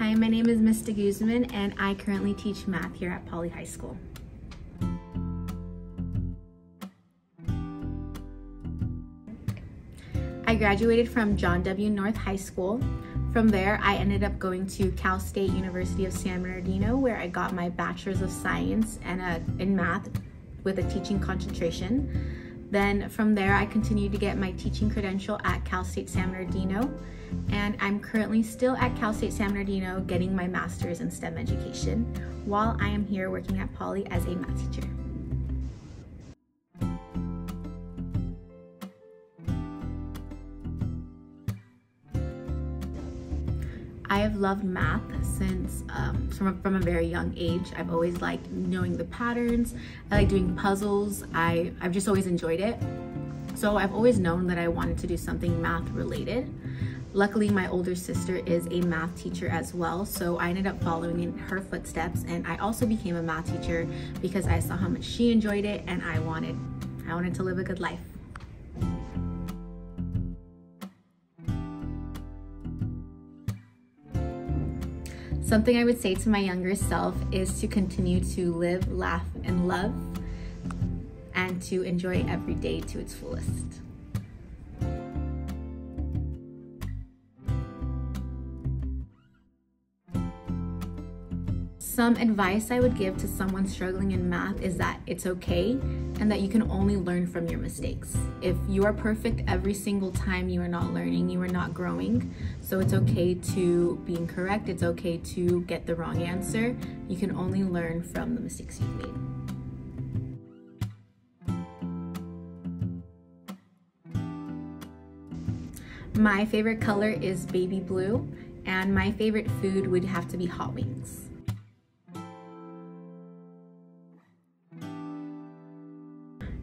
Hi, my name is Ms. DeGuzman and I currently teach math here at Poly High School. I graduated from John W. North High School. From there, I ended up going to Cal State University of San Bernardino where I got my Bachelor's of Science and a, in Math with a teaching concentration. Then from there, I continued to get my teaching credential at Cal State San Bernardino and I'm currently still at Cal State San Bernardino getting my master's in STEM education while I am here working at Poly as a math teacher. I have loved math since from, from a very young age. I've always liked knowing the patterns. I like doing puzzles. I, I've just always enjoyed it. So I've always known that I wanted to do something math related. Luckily, my older sister is a math teacher as well, so I ended up following in her footsteps and I also became a math teacher because I saw how much she enjoyed it and I wanted, I wanted to live a good life. Something I would say to my younger self is to continue to live, laugh, and love, and to enjoy every day to its fullest. Some advice I would give to someone struggling in math is that it's okay and that you can only learn from your mistakes. If you are perfect every single time, you are not learning, you are not growing. So it's okay to be incorrect, it's okay to get the wrong answer. You can only learn from the mistakes you've made. My favorite color is baby blue and my favorite food would have to be hot wings.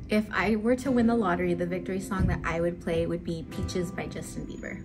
If I were to win the lottery, the victory song that I would play would be Peaches by Justin Bieber.